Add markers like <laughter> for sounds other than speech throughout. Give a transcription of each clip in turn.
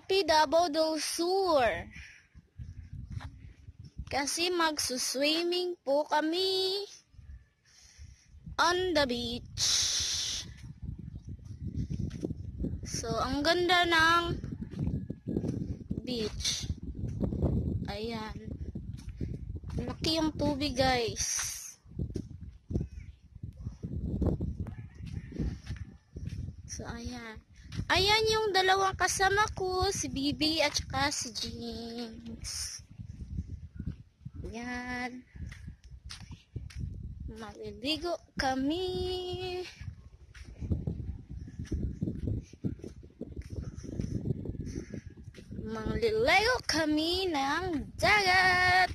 Davao del Sur. Kasi magsuswimming po kami on the beach. So, ang ganda ng beach. Ayan. Laki yung tubig, guys. So, ayan. Ayan yung dalawang kasama ko, si Bibi at saka si Jinx. Ayan. Maliligo kami. Manglilego kami ng dagat.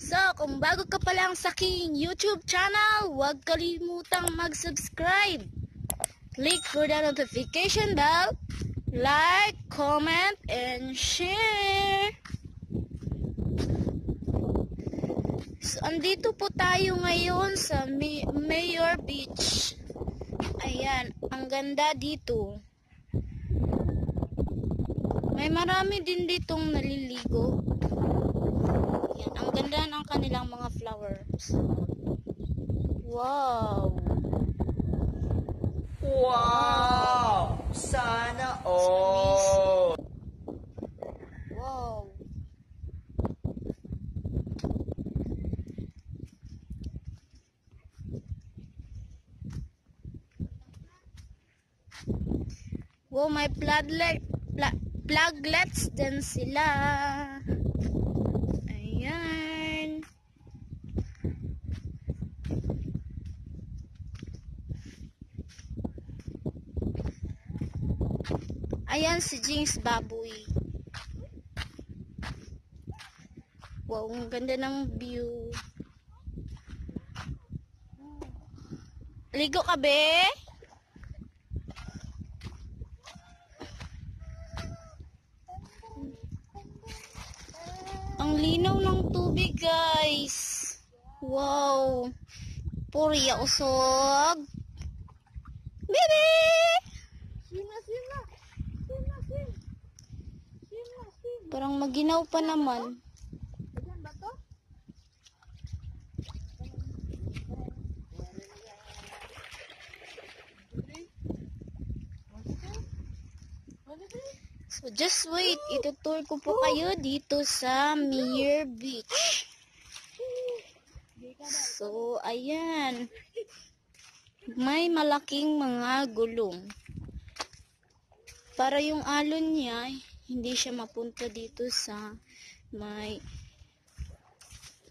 So, kung bago ka pa lang sa aking YouTube channel, huwag kalimutang mag-subscribe. Click for the notification bell, like, comment, and share. So, andito po tayo ngayon sa May- Mayor Beach. Ayan, ang ganda dito. May marami din ditong naliligo. Ayan, ang ganda ng kanilang mga flowers. Wow! Wow! Sana all! Wow! Wow, may pluglet, pla, pluglets din sila. Ayan. Ayan si Jinx Baboy. Wow, ang ganda ng view. Ligo ka, be? Ang linaw ng tubig, guys. Wow. Puri usog. Baby! Sima, sima. Sima, sim. Sima, sim. Maginaw pa naman. Ayan ba? So, just wait. Itutour ko po kayo dito sa Mir Beach. So, ayan. May malaking mga gulong. Para yung alon niya, hindi siya mapunta dito sa may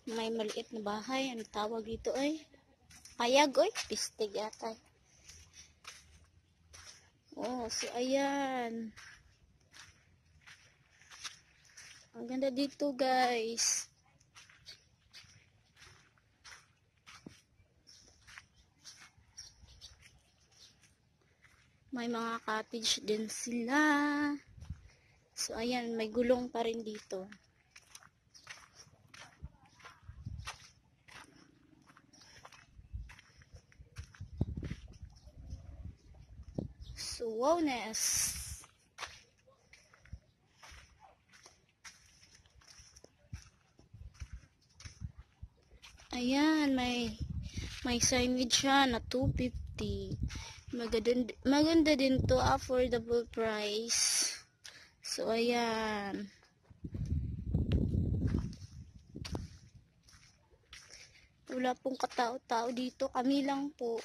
may maliit na bahay. Ano tawag dito ay? Payag, oy. Pistig yata. Oh, so ayan. Ang ganda dito, guys. May mga cottage din sila. So, ayan, may gulong pa rin dito. So, wowness. Ayan, may may signage siya na 250. Maganda, maganda din to, affordable price. So, ayan. Wala pong katao-tao dito. Kami lang po.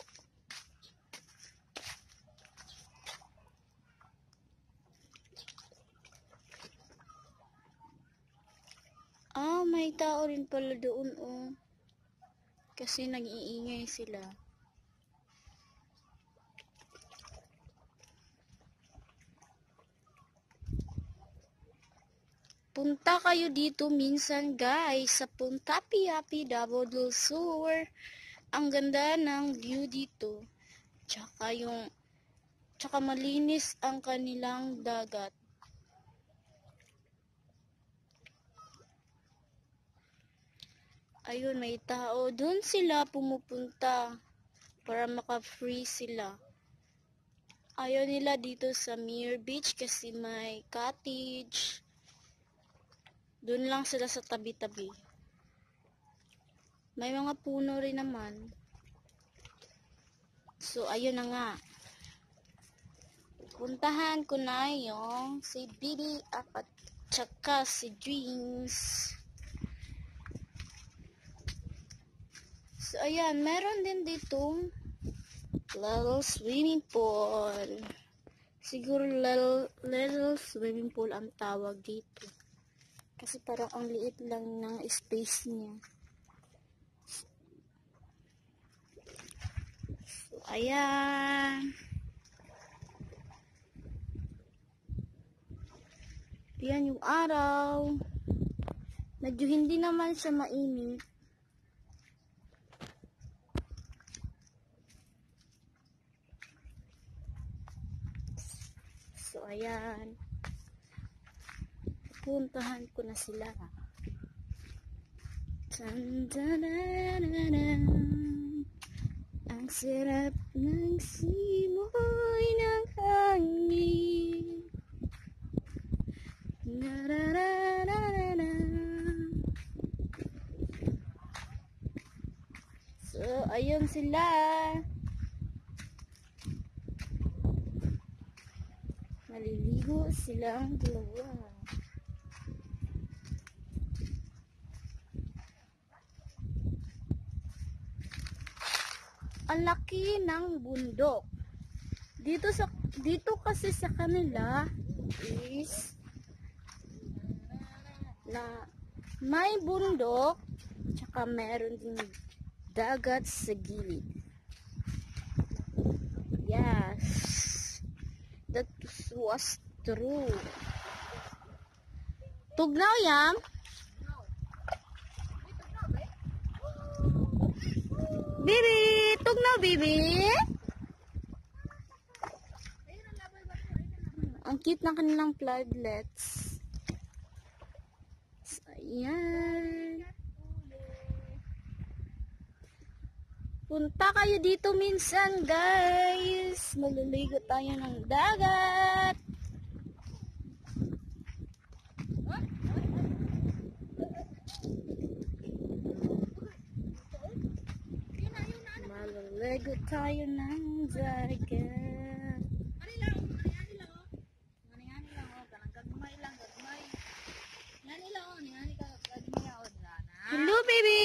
Ah, may tao rin pala doon, oh. Kasi nag-iingay sila. Punta kayo dito minsan guys sa Punta Piapi Davao del Sur. Ang ganda ng view dito. Tsaka yung tsaka malinis ang kanilang dagat. Ayun, may tao. Doon sila pumupunta para maka-free sila. Ayaw nila dito sa Mir Beach kasi may cottage. Doon lang sila sa tabi-tabi. May mga puno rin naman. So, ayun na nga. Puntahan ko na yung si Bibi at tsaka si Dreams. So, ayan, meron din ditong little swimming pool. Siguro little, little swimming pool ang tawag dito. Kasi parang ang liit lang ng space niya. So, ayan. Ayan yung araw. Medyo hindi naman siya mainit. So, ayan. Puntahan ko na sila. Ang sarap ng simoy ng hangin. So, ayun sila. Naliligo silang dalawa. Ang laki ng bundok. Dito sa dito kasi sa kanila is na may bundok tsaka meron din dagat sa gilid. Yes. That was true. Tugnaw yam? Bibi! Tugnaw, bibi! Ang cute ng kanilang floodlets. So, ayan. Punta kayo dito minsan, guys. Maliligo tayo ng dagat. Maliligo tayo ng dagat. Ani lang, ani lang oh. Ani ani lang oh, kanang gagmay lang, gagmay. Ani ani ani ka gagmay oh dana. Hello, baby!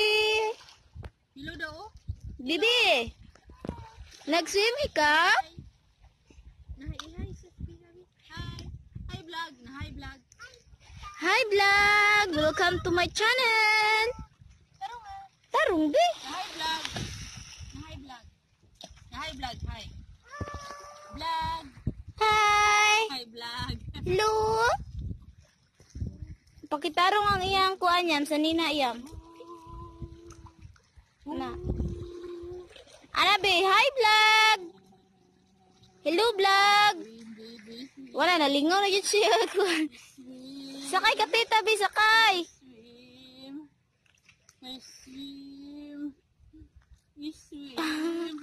Hello daw. Bibi! Nag-swimming ka? Nahi hi sa pinabi. Hi. Hi vlog, na hi vlog. Hi, vlog! Welcome to my channel! Taro nga. Tarong, be! Na hi vlog. Na hi vlog. Na hi vlog, hi. Vlog. Hi! Hi Hello! Pakitarong ang iyang kuan yan sa nina iyam. Na. Ana be, hi vlog! Hello vlog! Wala, nalingaw na yun siya. <laughs> sakay ka tita, be, sakay! Swim. I swim.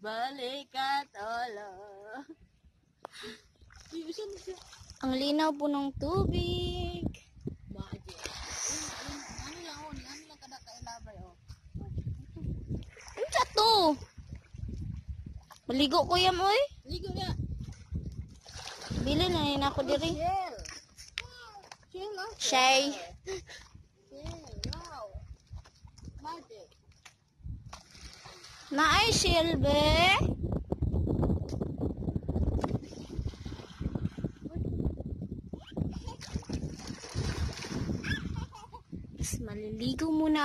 Balikat ala. Ang linaw po ng tubig. Ano sa to? Maligo ko yam, oy. Ligo na. Bili na yun ako diri. Oh. Shay. Naay silbe.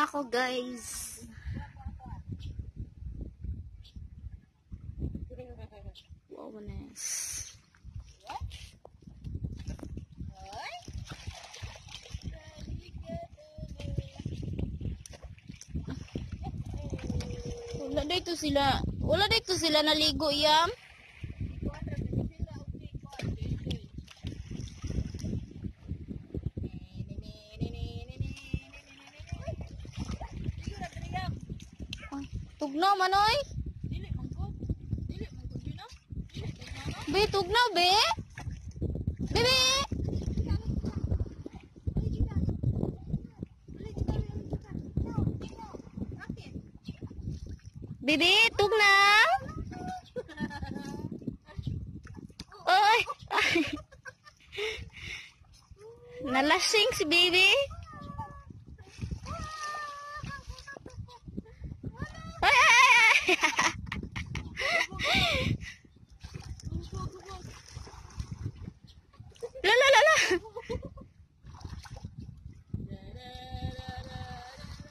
Ako, guys. Wow, nice. Wala dito sila. Wala dito sila naligo, yam. Tugnaw manoy. Dili man ko. Dili man ko dino. Dili man ko. Be, tugnaw be. Bebe. Bebe, tugnaw. Oy. Nalasing si baby. Ay, ay, ay. <laughs> La la la la.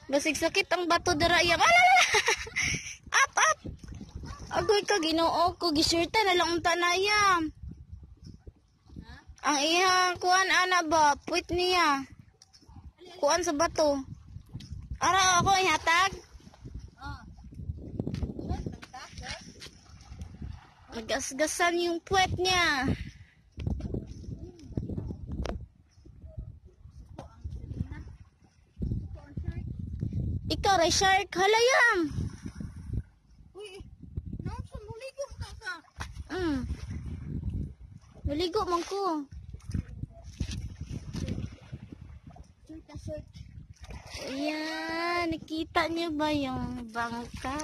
Basig sakit ang bato dara iyam. Ah, la. Up up. Agoy ka Ginoo ko gisurta na lang unta na iyam. Ang iyang kuan ana ba puwit niya. Kuan sa bato. Ara ako ihatag. Nagasgasan yung puwet niya. Ikaw, Ray Shark, halayang. Uy, nang sa muligo ka ka. Mm. Naligo man ko. Ayan, nakita niyo ba yung bangka?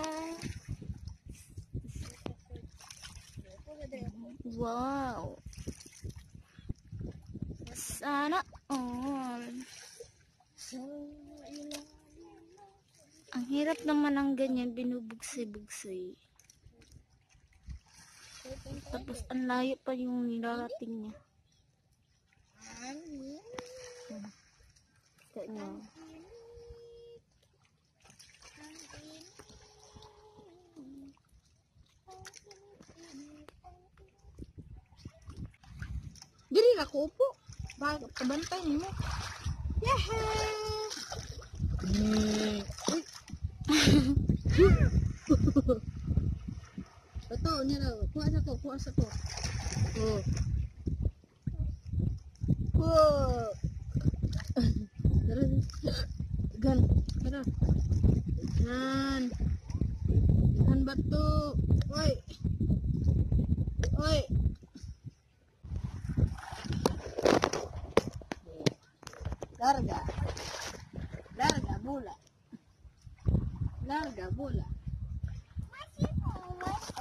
Wow. Sana all. Ang hirap naman ng ganyan, binubugsay-bugsay. Tapos ang layo pa yung nilarating niya. Kita niyo. Dili ka ko upo. Bakit kabantay mo? Yahe! Ito, <laughs> nila. Kuha sa ko, kuha sa ko. Oh. Oh. Tara. Gan. Tara. Gan. Gan bato. Oy. Oy. Larga. Larga, bola. Larga, bola. Abay.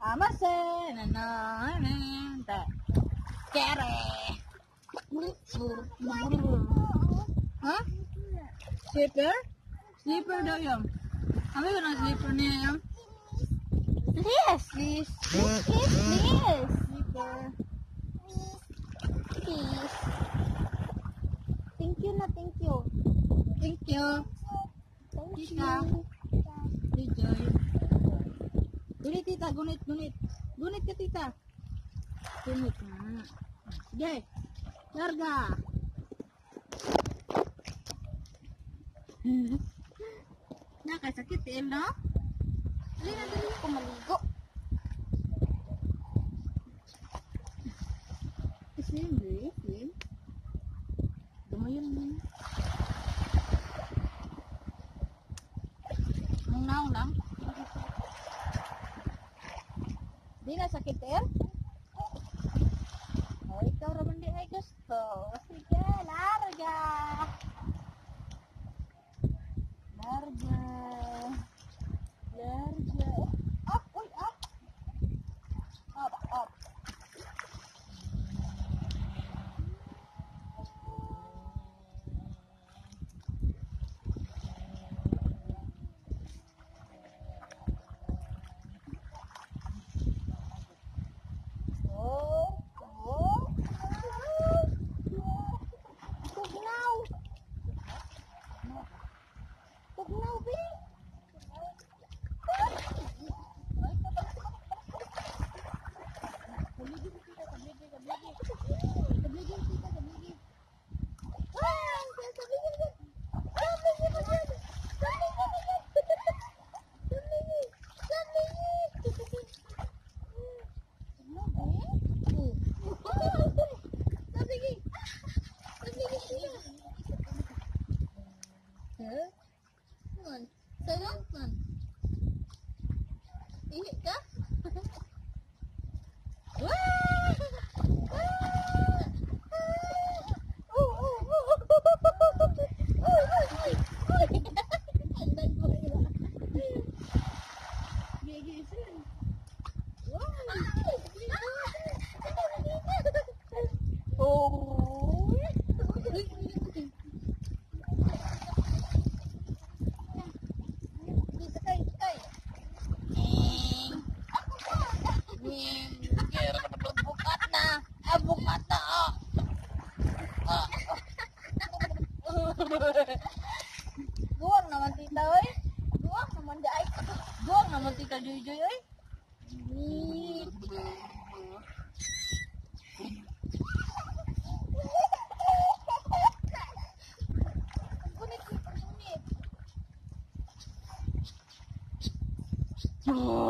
Amase. Nanananda. Kere. Ha? Slipper? Slipper daw yun. Ano yun ang slipper niya yun? Yes, Please. yes, yes. Slipper. Please. Thank you na, thank you. Thank you. Thank Tita. you. Enjoy. Gunit tita, gunit, gunit. Gunit ka tita. Gunit na. Sige. Larga. <laughs> Nakasakit eh, no? Dali na, dali ako maligo. Hello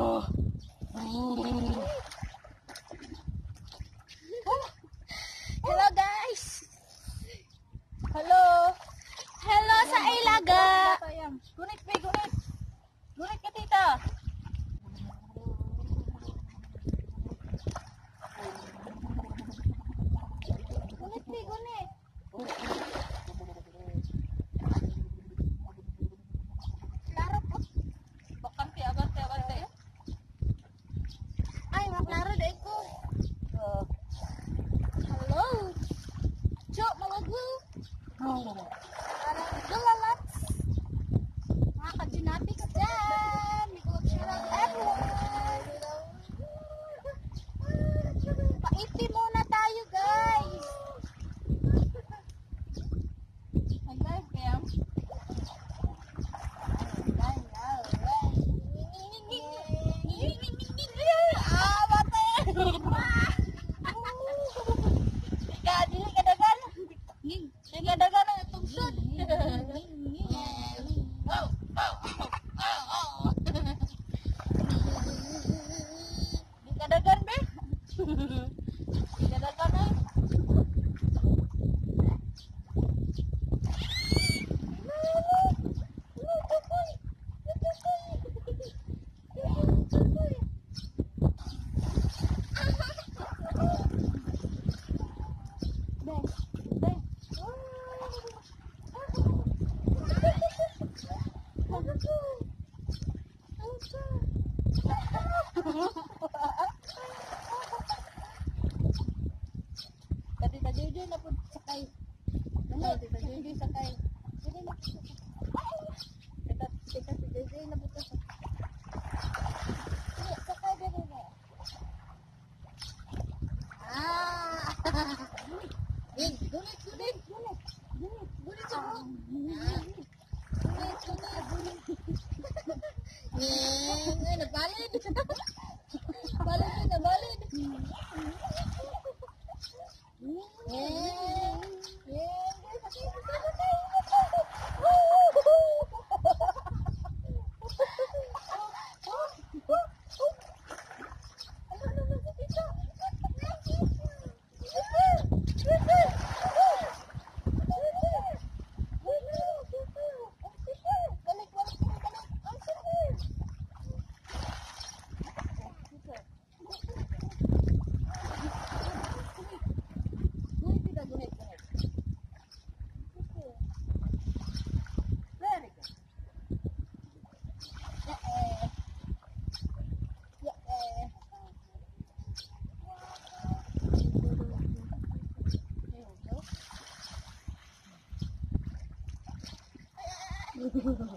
Oh, <laughs>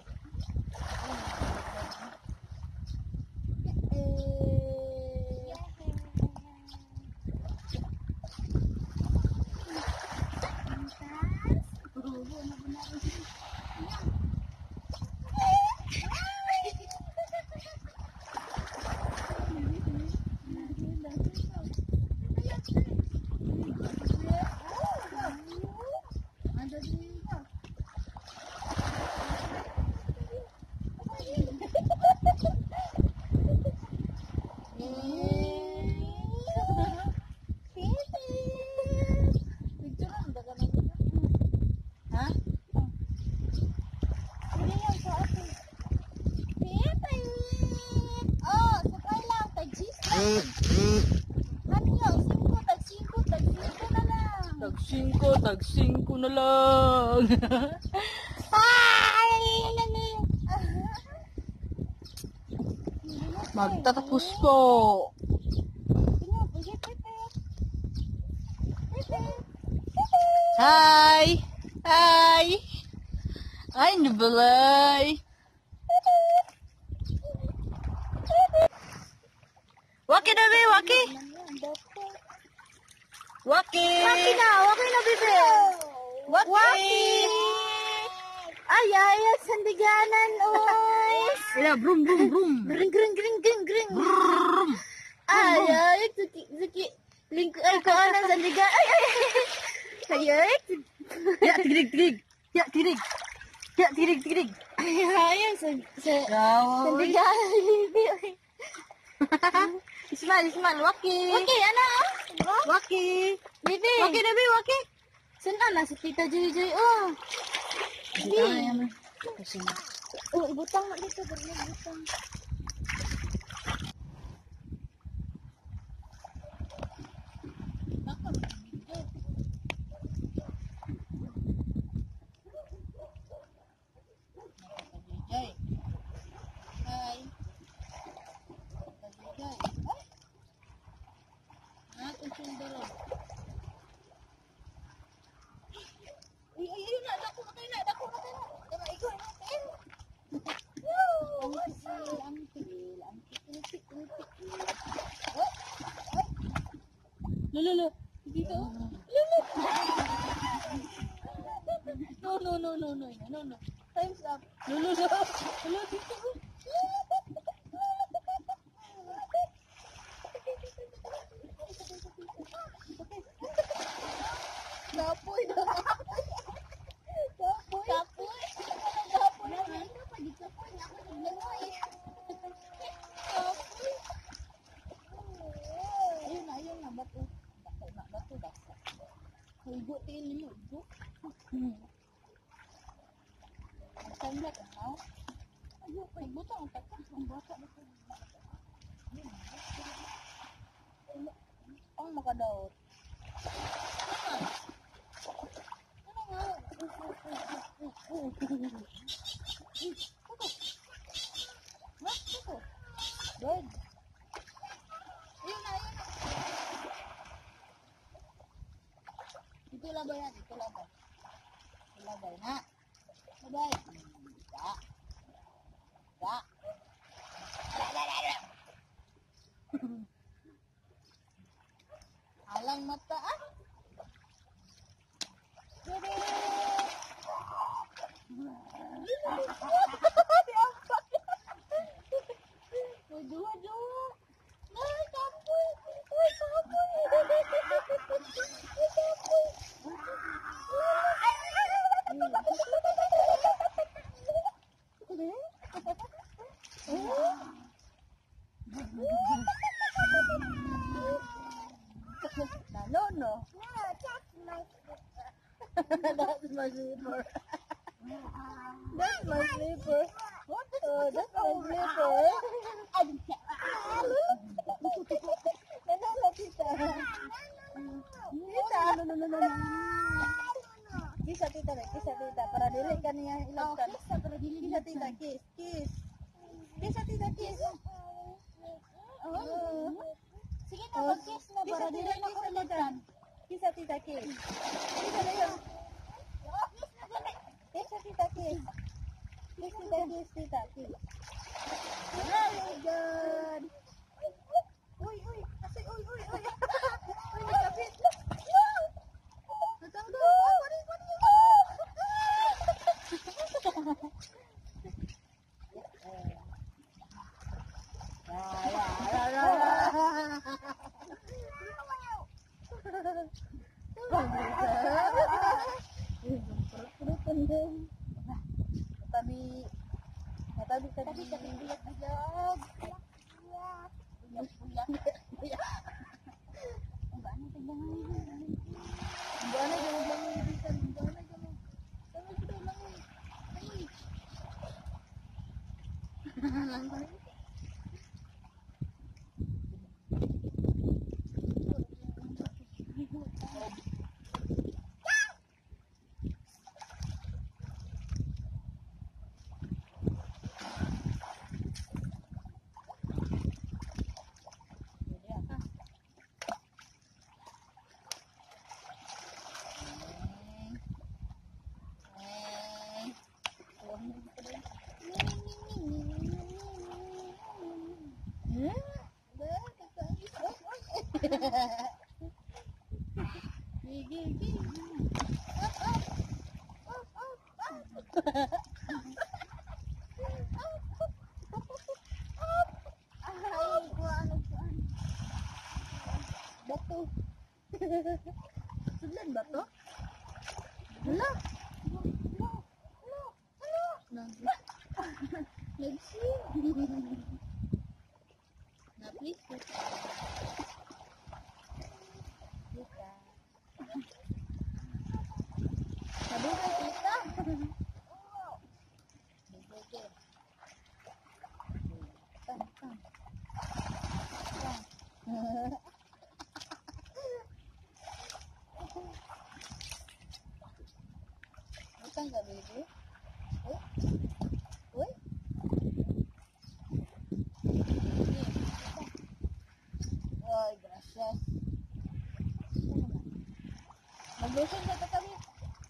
Tag 5, tag 5 na lang. <laughs> Magtatapos po. Hi! Hi! Ay, nabalay! Waki na, be! Waki! Waki! Waki na, waki na, bebe. Waki! Ay, ay, ay, sandiganan, oy. Ila, brum, brum, brum! Gring, gring, gring, gring, gring. Ay, ay, suki, suki. Lingko, ay, ko anang sandigan. Ay, ay, ay. Ay, ay. Ya, tigirig, tigirig! Ya, tigirig! Ya, tigirig, tigirig! Ay, ay, ay, sa, sa, Yawa! sandiganan, bebe. <laughs> Ay. Ismail, Ismail, Waki! Okay, ano? Waki! Bebe. Waki na, be! Waki! Saan na si Tita Joy Joy? Oh. Ay, Oh, ibutang mo dito, bro. Ibutang. Ay, Itulah bayar, itulah bayar. Itulah bayar, nak. Bye-bye. Tak. Tak. Alang mata ah. Dua-dua. Nah, kampung. Kampung. That's my slipper. That's my slipper. Oh, that's my slipper. Nanalo, tita. Tita. Kisa, tita, re. Kisa, tita. Tita. Kiss, kiss. Kiss. Oh. Sige na, mag-kiss <laughs> na. Para dili na ko ilagtan. Kisa, tita, kiss. Kuhaan, kuhaan. Bato. Sudlan ba to? Hala. Ka, baby? Uy? Uy? Ay, gracias. Magluson sa tatabi.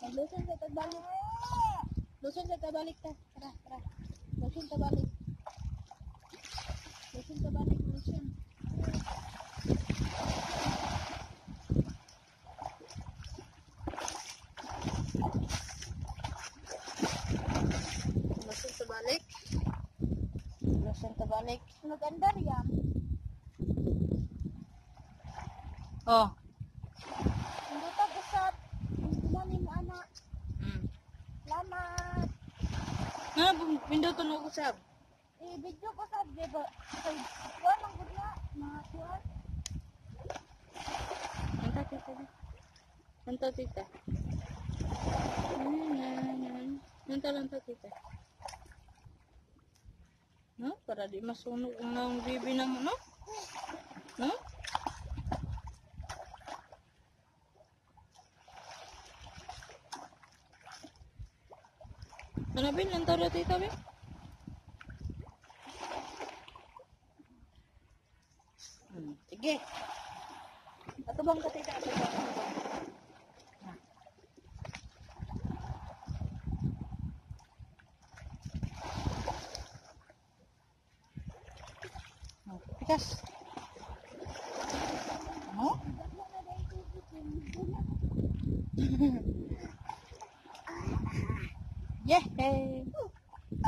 Magluson sa tabalik. Luson sa tabalik ta. Tara, tara. Luson tabalik. Luson tabalik, luson. Luson tabalik. Luson tabalik. Maganda yan. Oh. Hindi pa usap. Hindi mo anak. Mm. Salamat. Nga, pindutan ako sab. Eh, video ko sa diba? Kay kuwan ang gudla. Mga kuwan. Anta tita. Anta tita. Anta lang ta tita. No? Para di masunog ang bibi na mo, no? No? Ano bin? Anta ra tita, bin? Hmm, Sige. Atubang ka tita. Atubang. atubang. Ah. Oh, Tikas. Ano? Yehey!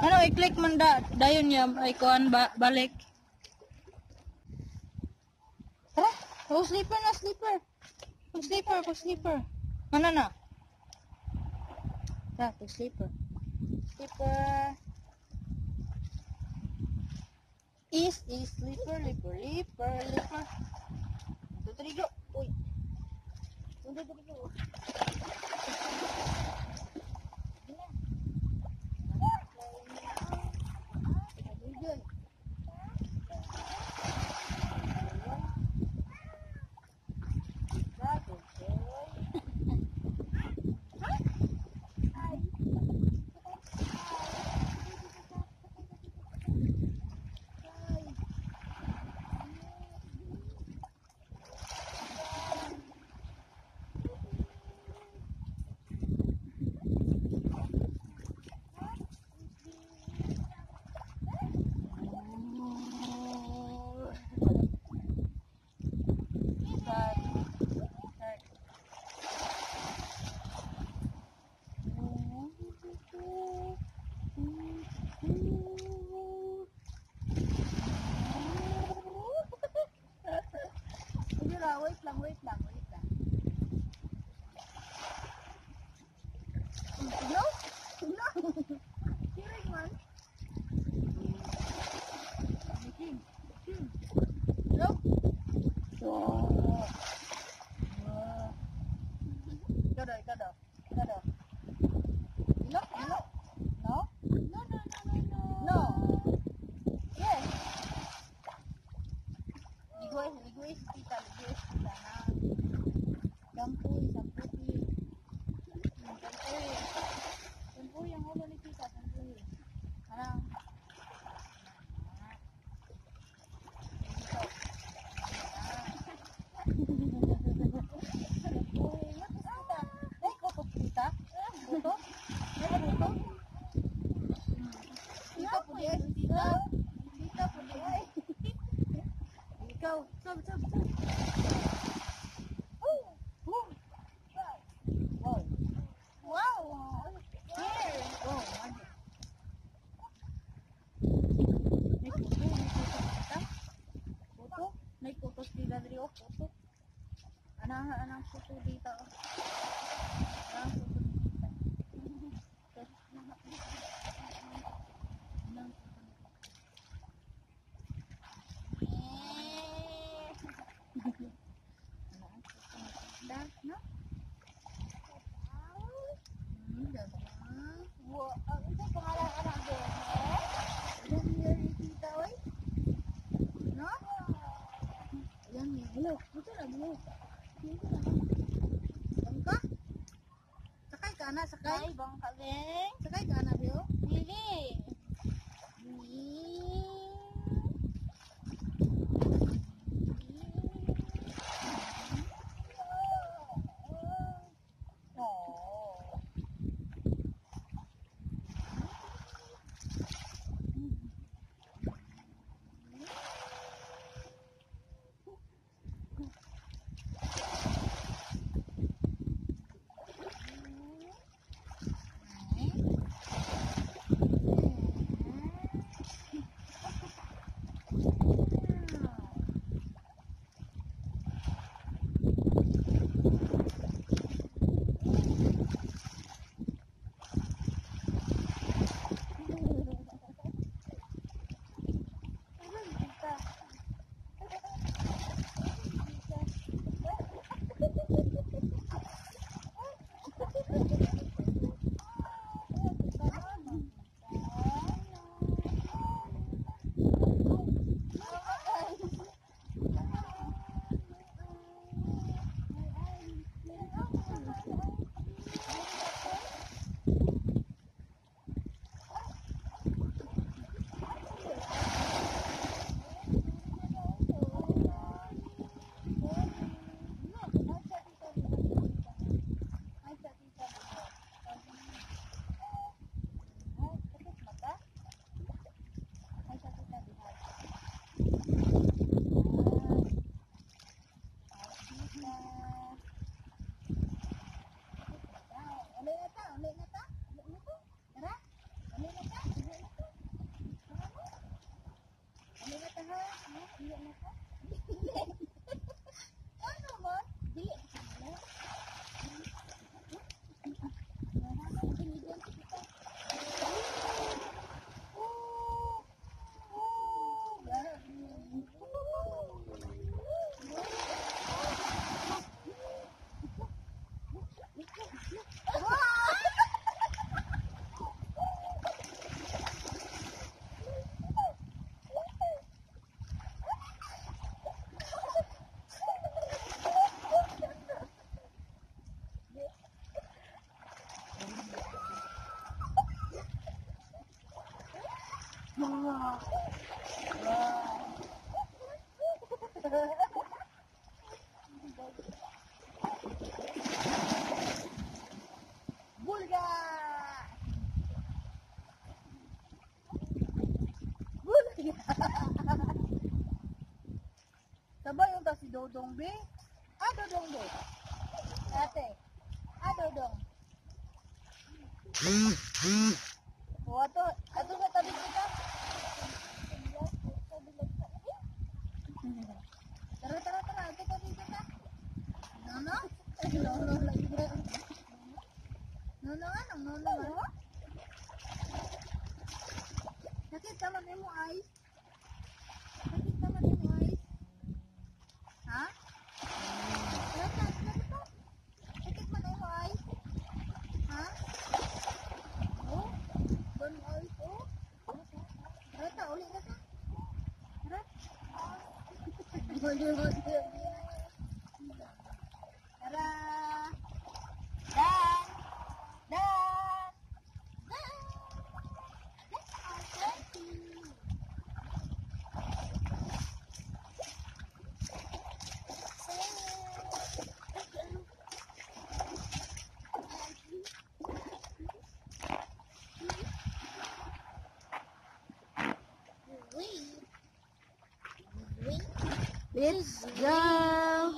Ano, i-click man da, dayon niya, icon, ba, balik. Tara, oh, sleeper na, sleeper. Pag sleeper, pag sleeper. Ano na? Tara, pag sleeper. Sleeper. Is, is, sleeper, leaper, leaper, leaper. Ito, trigo. Uy. Ito, stop, stop, stop. Oh, oh. Wow. Wow. Here. Wow, magic. May kuto, may kuto kita. Kuto? Dito. Hello, dito na, hello. Dito na. Saan ka? Sakay ka na, sakay. Ay, bang kabeng. Sakay ka na, Bio. Dili. Bulga! Bulga! Sabay yung si Dodong B. Ah, Dodong B. Ate. Ah, Dodong. O, ato. Ato sa tabi kita. Tara, tara, tara. Ato tabi kita. Nono? Nono lagi. Nono ano? Nono ano? Sakit naman mo eyes. Sakit naman mo eyes. Ha? Sakit, sakit po. Sakit man mo eyes. Ha? Oh? Ban eyes, oh? Tara, ta, uli na ta. Tara. Tara. Dan. Dan. Let's go!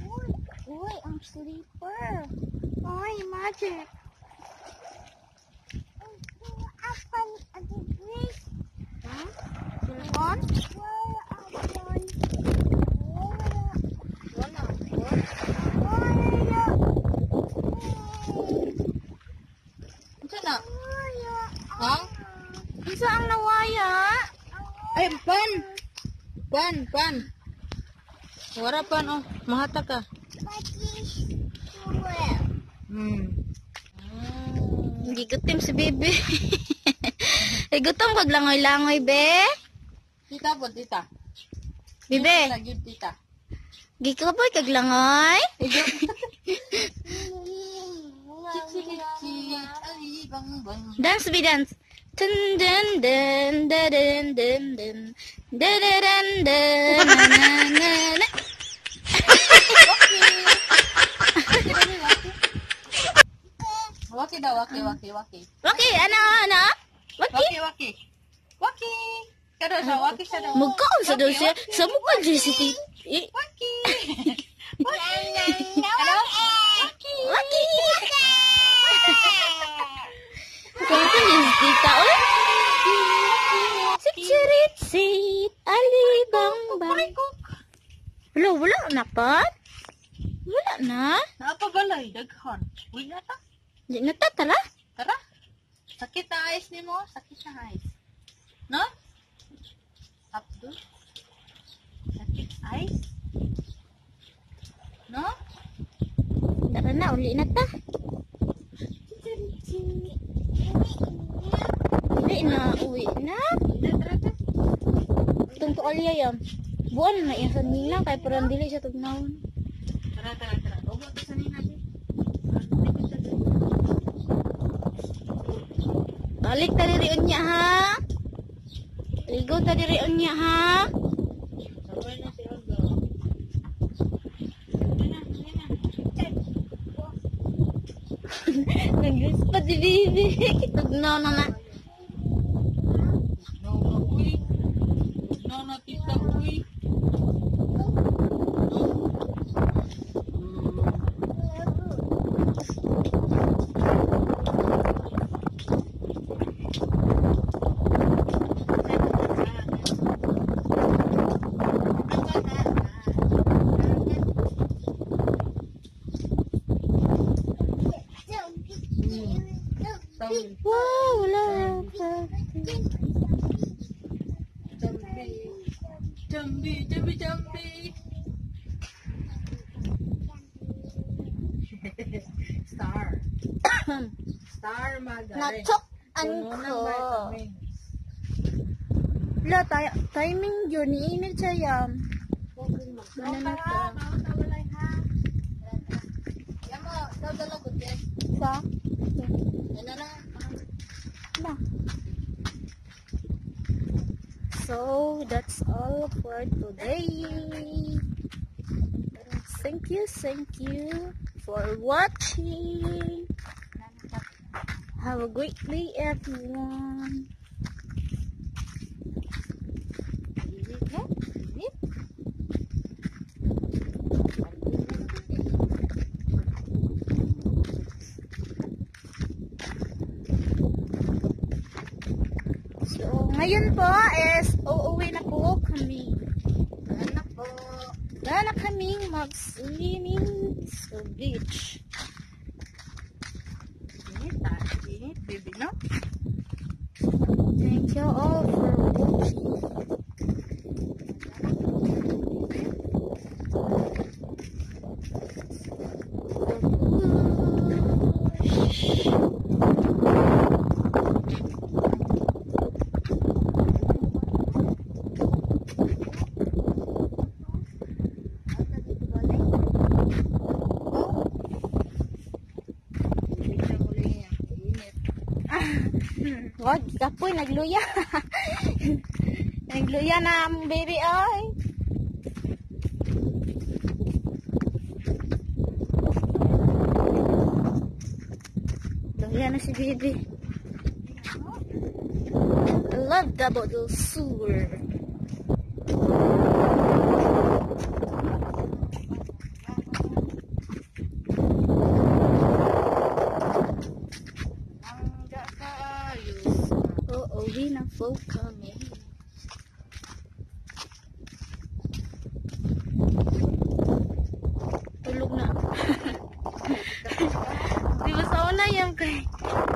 Uy, uy, ang sleeper. Oy, magic! Apan, ang Greece. Ha? Cellphone? Where are you? Ha? Isa ang nawaya. Ay, pan! Pan, pan! Wara pan, oh. Mahata ka. Hmm. Hindi gutom si Bebe. Ay, <laughs> gutom kag langoy-langoy, be. Tita po, tita. Bebe, Lagi, tita. gikapoy kag langoy. Dance, be dance. Dun dun dun dun dun dun dun Waki daw, waki, waki, waki. Waki, ano, ano? Waki? Waki, waki. Waki! Kada sa waki sa daw. Magkaon sa daw siya. Sa mukha dyan si Tito. Waki! Waki! Ano? Waki! Waki! Kaya ko niya si Tita. Waki! Waki! Si Chiritsi! Sitsiritsit, alibang-bang. Wala, wala na pa? Wala na? Nakabalay, daghan. Uy, nata. Di na ta, tala? Tara. Sakit na eyes ni mo. Sakit na eyes. No? Abdul. Sakit eyes. No? Tara na, uli na ta. Uwi na, uwi na. Tara, tara. Itong tualya yan. Buwan na yan sa nina. Kaya parang dili siya tagnaon. Tara, tara, tara. Obo, sa nina. Balik tali rion niya ha. Ligo tali rion niya ha. Nag-spot di bibig. Tugnaw na oh. na. <laughs> No, no, tita, is uuwi na po kami. Ano po? Wala na kaming mag-swimming sa beach. Init ah. Init, baby, no? Thank you all for watching. Bigla ko lang yan. Init. Wag, kapoy, nagluya. <laughs> nagluya na ang baby, ay. Luya na si baby. I love double sewer.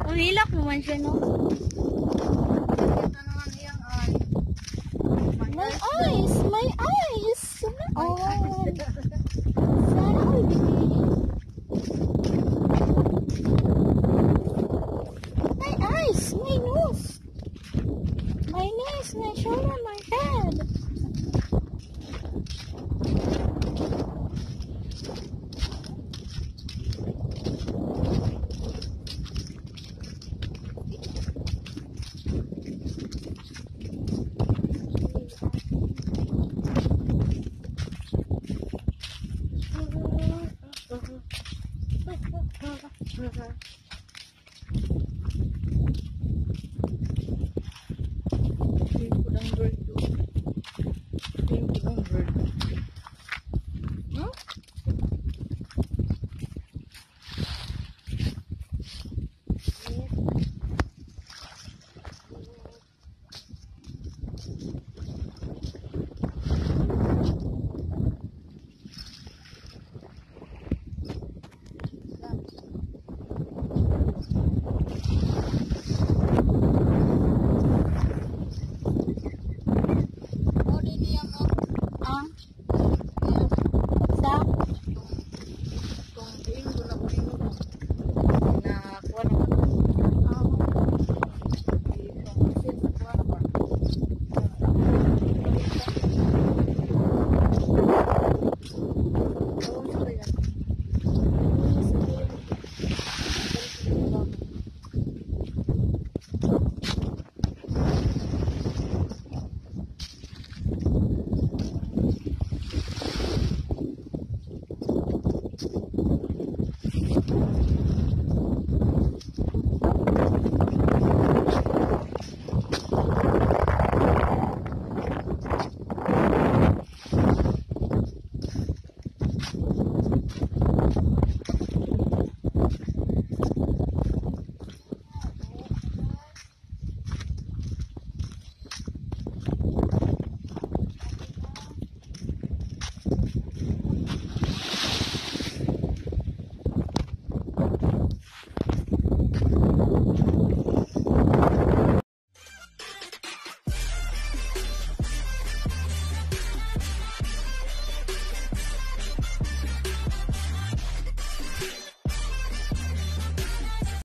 Hilak naman siya, no? My eyes! My eyes! Oh!